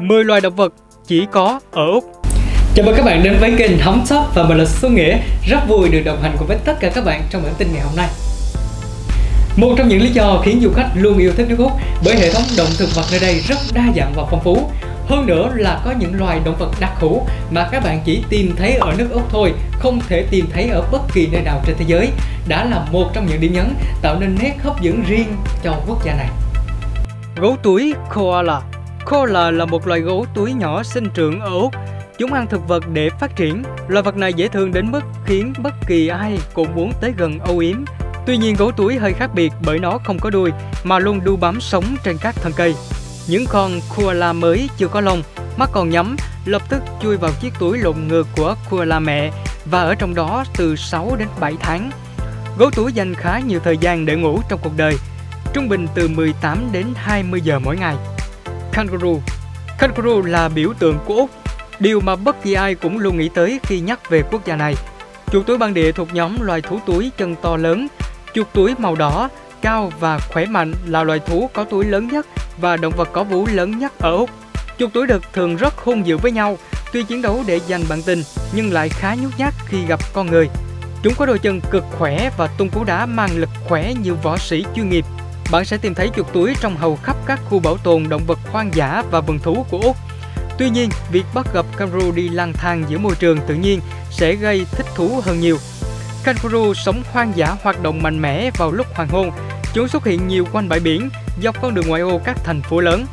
10 loài động vật chỉ có ở Úc. Chào mừng các bạn đến với kênh Hóng Top và mình là Xuân Nghĩa. Rất vui được đồng hành cùng với tất cả các bạn trong bản tin ngày hôm nay. Một trong những lý do khiến du khách luôn yêu thích nước Úc bởi hệ thống động thực vật nơi đây rất đa dạng và phong phú. Hơn nữa là có những loài động vật đặc hữu mà các bạn chỉ tìm thấy ở nước Úc thôi, không thể tìm thấy ở bất kỳ nơi nào trên thế giới. Đã là một trong những điểm nhấn tạo nên nét hấp dẫn riêng cho quốc gia này. Gấu túi koala Koala là một loài gấu túi nhỏ sinh trưởng ở Úc. Chúng ăn thực vật để phát triển. Loài vật này dễ thương đến mức khiến bất kỳ ai cũng muốn tới gần âu yếm. Tuy nhiên gấu túi hơi khác biệt bởi nó không có đuôi mà luôn đu bám sống trên các thân cây. Những con koala mới chưa có lông, mắt còn nhắm, lập tức chui vào chiếc túi lộn ngược của koala mẹ và ở trong đó từ 6 đến 7 tháng. Gấu túi dành khá nhiều thời gian để ngủ trong cuộc đời, trung bình từ 18 đến 20 giờ mỗi ngày. Kangaroo Kangaroo là biểu tượng của Úc, điều mà bất kỳ ai cũng luôn nghĩ tới khi nhắc về quốc gia này. Chuột túi bản địa thuộc nhóm loài thú túi chân to lớn. Chuột túi màu đỏ, cao và khỏe mạnh là loài thú có túi lớn nhất và động vật có vú lớn nhất ở Úc. Chuột túi đực thường rất hung dữ với nhau, tuy chiến đấu để giành bản tình nhưng lại khá nhút nhát khi gặp con người. Chúng có đôi chân cực khỏe và tung cú đá mang lực khỏe như võ sĩ chuyên nghiệp. Bạn sẽ tìm thấy chuột túi trong hầu khắp các khu bảo tồn động vật hoang dã và vườn thú của Úc. Tuy nhiên, việc bắt gặp kangaroo đi lang thang giữa môi trường tự nhiên sẽ gây thích thú hơn nhiều. Kangaroo sống hoang dã hoạt động mạnh mẽ vào lúc hoàng hôn. Chúng xuất hiện nhiều quanh bãi biển, dọc con đường ngoại ô các thành phố lớn.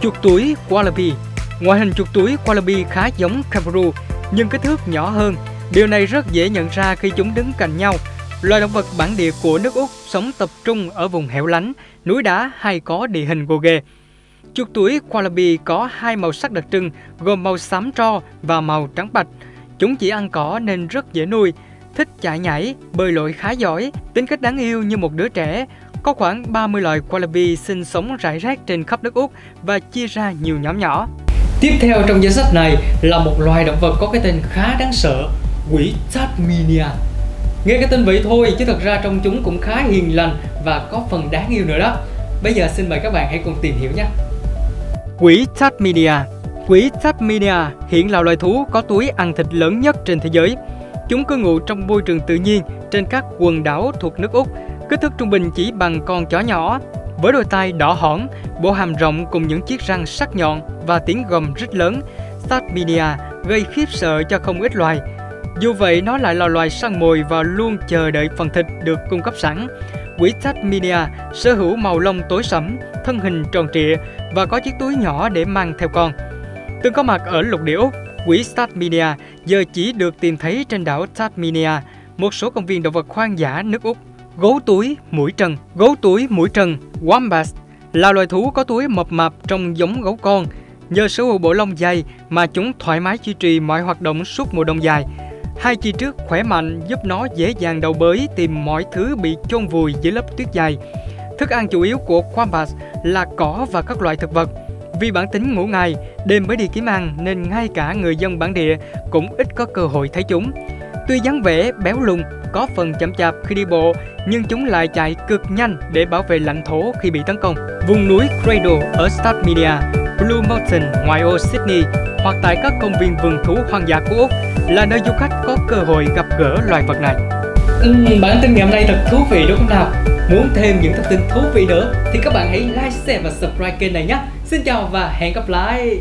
Chuột túi Wallaby Ngoại hình chuột túi Wallaby khá giống kangaroo, nhưng kích thước nhỏ hơn. Điều này rất dễ nhận ra khi chúng đứng cạnh nhau Loài động vật bản địa của nước Úc sống tập trung ở vùng hẻo lánh, núi đá hay có địa hình gồ ghề. Chuột túi wallaby có hai màu sắc đặc trưng gồm màu xám tro và màu trắng bạch. Chúng chỉ ăn cỏ nên rất dễ nuôi, thích chạy nhảy, bơi lội khá giỏi, tính cách đáng yêu như một đứa trẻ. Có khoảng 30 loài wallaby sinh sống rải rác trên khắp nước Úc và chia ra nhiều nhóm nhỏ. Tiếp theo trong danh sách này là một loài động vật có cái tên khá đáng sợ, quỷ Tasmania. Nghe cái tên vậy thôi chứ thật ra trong chúng cũng khá hiền lành và có phần đáng yêu nữa đó. Bây giờ xin mời các bạn hãy cùng tìm hiểu nhé. Quỷ Tasmania Quỷ Tasmania hiện là loài thú có túi ăn thịt lớn nhất trên thế giới. Chúng cư ngụ trong môi trường tự nhiên trên các quần đảo thuộc nước Úc, kích thước trung bình chỉ bằng con chó nhỏ. Với đôi tai đỏ hỏn, bộ hàm rộng cùng những chiếc răng sắc nhọn và tiếng gầm rất lớn, Tasmania gây khiếp sợ cho không ít loài, dù vậy, nó lại là loài săn mồi và luôn chờ đợi phần thịt được cung cấp sẵn. Quỷ Tasmania sở hữu màu lông tối sẫm, thân hình tròn trịa và có chiếc túi nhỏ để mang theo con. Từng có mặt ở lục địa Úc, quỷ Tasmania giờ chỉ được tìm thấy trên đảo Tasmania, một số công viên động vật hoang dã nước Úc. Gấu túi mũi trần Gấu túi mũi trần Wombat là loài thú có túi mập mạp trông giống gấu con. Nhờ sở hữu bộ lông dày mà chúng thoải mái duy trì mọi hoạt động suốt mùa đông dài. Hai chi trước khỏe mạnh giúp nó dễ dàng đầu bới tìm mọi thứ bị chôn vùi dưới lớp tuyết dày. Thức ăn chủ yếu của Quambas là cỏ và các loại thực vật. Vì bản tính ngủ ngày, đêm mới đi kiếm ăn nên ngay cả người dân bản địa cũng ít có cơ hội thấy chúng. Tuy dáng vẻ béo lùn, có phần chậm chạp khi đi bộ, nhưng chúng lại chạy cực nhanh để bảo vệ lãnh thổ khi bị tấn công. Vùng núi Cradle ở Tasmania, Blue Mountain ngoài ô Sydney hoặc tại các công viên vườn thú hoang dã của Úc là nơi du khách có cơ hội gặp gỡ loài vật này. Ừ, bản tin ngày hôm nay thật thú vị đúng không nào? Muốn thêm những thông tin thú vị nữa thì các bạn hãy like, share và subscribe kênh này nhé. Xin chào và hẹn gặp lại.